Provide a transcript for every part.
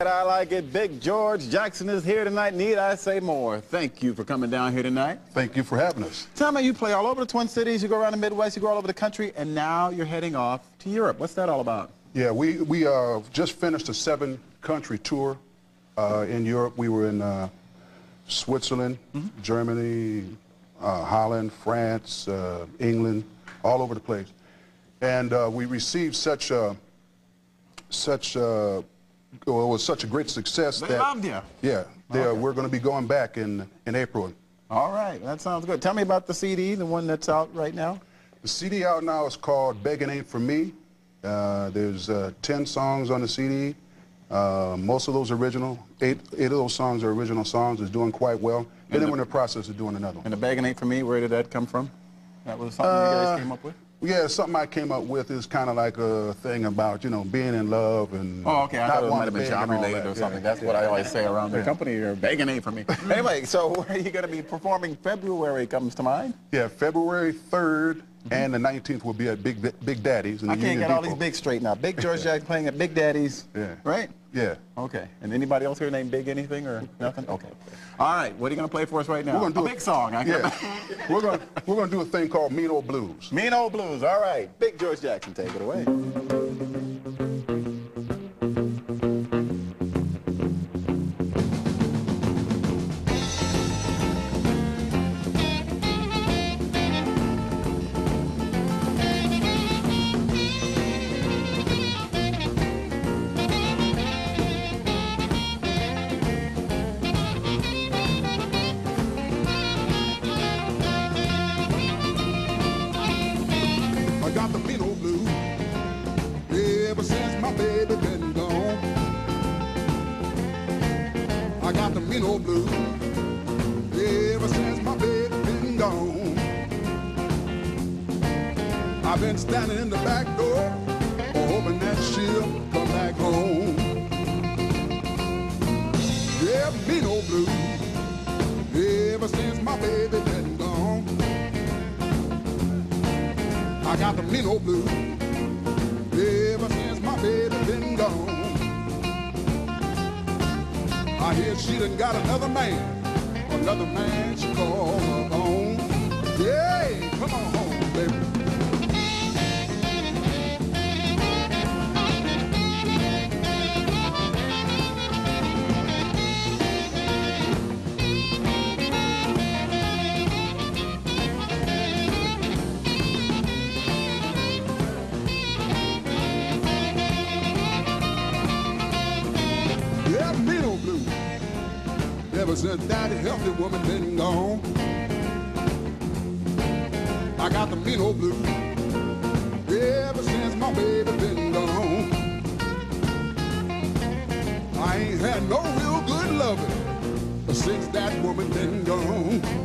I like it. Big George Jackson is here tonight. Need I say more? Thank you for coming down here tonight. Thank you for having us. Tell me, you play all over the Twin Cities, you go around the Midwest, you go all over the country, and now you're heading off to Europe. What's that all about? Yeah, we, we uh, just finished a seven-country tour uh, in Europe. We were in uh, Switzerland, mm -hmm. Germany, uh, Holland, France, uh, England, all over the place. And uh, we received such a, such a well, it was such a great success they that loved you. Yeah, okay. we're going to be going back in in April. All right, that sounds good. Tell me about the CD, the one that's out right now. The CD out now is called "Begging Ain't for Me." Uh, there's uh, 10 songs on the CD. Uh, most of those original. Eight, eight of those songs are original songs. It's doing quite well. And, and then the, we're in the process of doing another one. And the "Begging Ain't for Me," where did that come from? That was something you guys uh, came up with. Yeah, something I came up with is kind of like a thing about, you know, being in love and. Oh, okay. I thought it might have been job related or something. Yeah, That's yeah, what I always say around the company. You're begging ain't for me. anyway, so where are you going to be performing? February comes to mind. Yeah, February 3rd mm -hmm. and the 19th will be at Big Big Daddy's. I can't Union get Depot. all these big straight now. Big George Jack playing at Big Daddy's. Yeah. Right? Yeah. Okay. And anybody else here named Big anything or nothing? Okay. All right. What are you going to play for us right now? We're going to do a, a big song. I yeah. we're going we're going to do a thing called Mean Old Blues. Mean Old Blues. All right. Big George Jackson, take it away. I got the mean old blues ever since my baby been gone. I've been standing in the back door, hoping that she'll come back home. Yeah, mean old blues got the old blues ever since my baby been gone. I hear she done got another man, another man she call her own. Yeah, since that healthy woman been gone, I got the mean old blues. Ever since my baby been gone, I ain't had no real good loving since that woman been gone.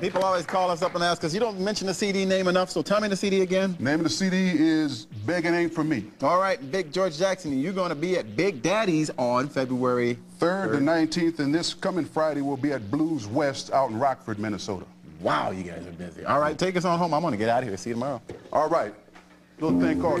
People always call us up and ask us, you don't mention the CD name enough, so tell me the CD again. Name of the CD is Begging Ain't For Me. All right, Big George Jackson, you're going to be at Big Daddy's on February 3rd, 3rd. and 19th, and this coming Friday we'll be at Blues West out in Rockford, Minnesota. Wow, you guys are busy. All right, take us on home. I'm going to get out of here. See you tomorrow. All right. Little thing called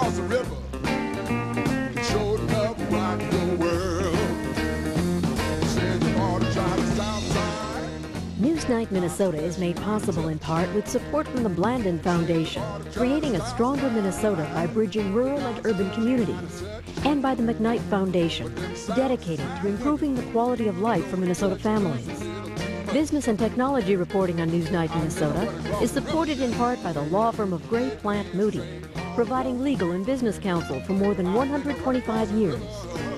across the river. Showed the world. Newsnight Minnesota is made possible in part with support from the Blandin Foundation, creating a stronger Minnesota by bridging rural and urban communities, and by the McKnight Foundation, dedicated to improving the quality of life for Minnesota families. Business and technology reporting on Newsnight Minnesota is supported in part by the law firm of Gray Plant Mooty, providing legal and business counsel for more than 125 years.